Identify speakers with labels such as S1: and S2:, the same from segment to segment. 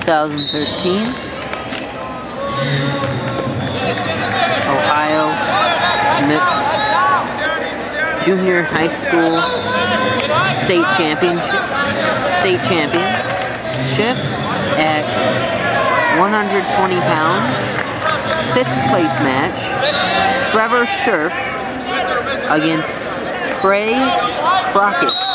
S1: 2013. Ohio Junior High School State Championship State Championship at 120 pounds. Fifth place match. Trevor Scherf against Trey Crockett.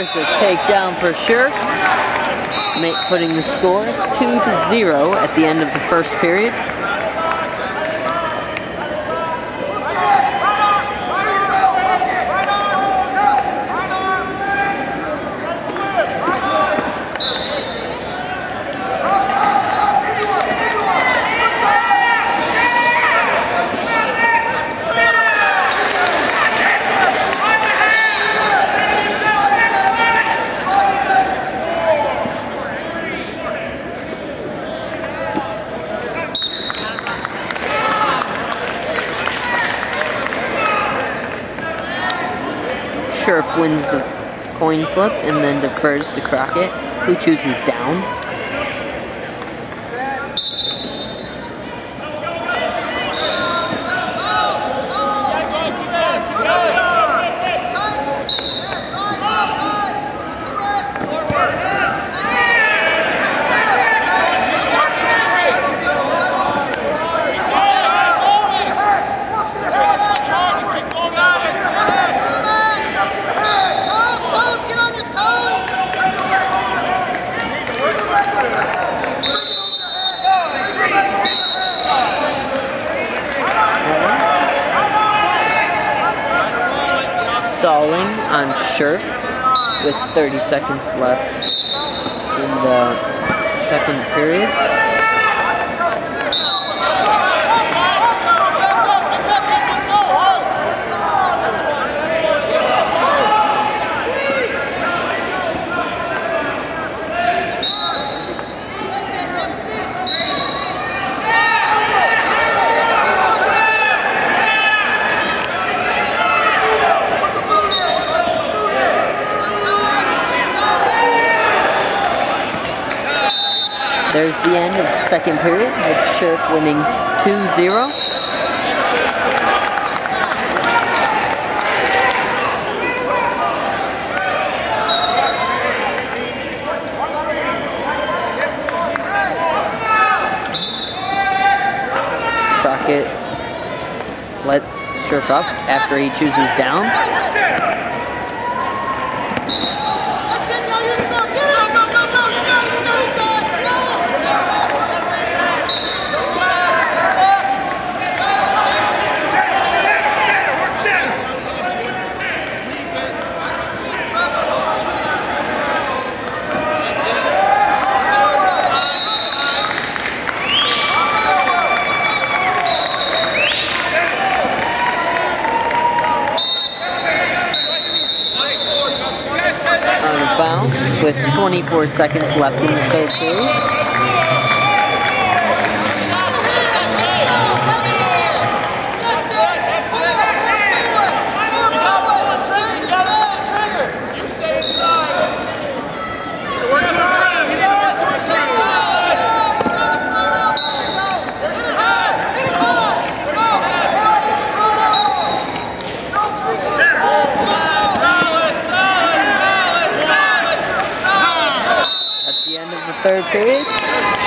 S1: There's a takedown for sure. Make, putting the score 2 to 0 at the end of the first period. Scherf wins the coin flip and then defers to Crockett, who chooses down. On Scherf with 30 seconds left in the second period. There's the end of the second period with Scherf winning 2-0. Crockett lets Scherf up after he chooses down. on the bounce with 24 seconds left in the third period.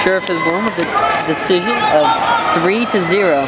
S1: Scherf has won with a decision of 3 to 0.